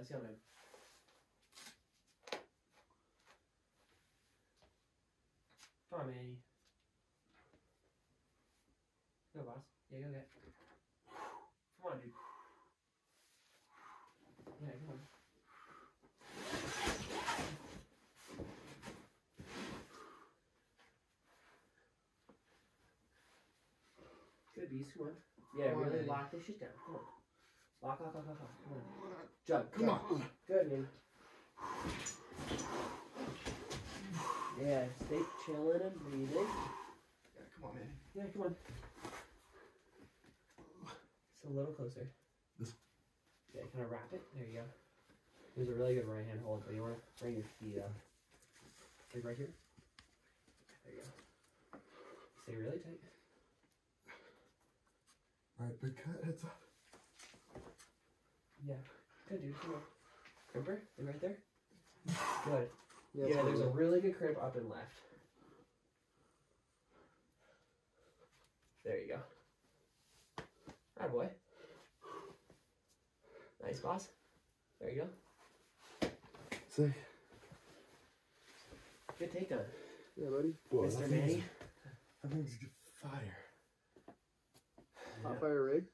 let's him. Come on, Go, boss. Yeah, go get. Come on, dude. Yeah, come on. Good beast, come on. Yeah, Come really lock this shit down. Come on. Lock, lock, lock, lock, lock. Come on. Jump. Come jump. on. Good, man. Yeah, stay chilling and breathing. Yeah, come on, man. Yeah, come on. Just a little closer. This- Yeah, kind of wrap it. There you go. There's a really good right hand hold, but you want to bring your feet up. Like right here. There you go. Stay really tight. All right, big cut, heads up. Yeah. Good, dude. Come on. Crimper? They're right there? Good. Yeah, Yeah, there's a really good crimp up and left. There you go. Right, boy. Nice, boss. There you go. Say, Good takedown. yeah, buddy. Whoa, Mr. Manny. That thing's fire. Hot fire rig.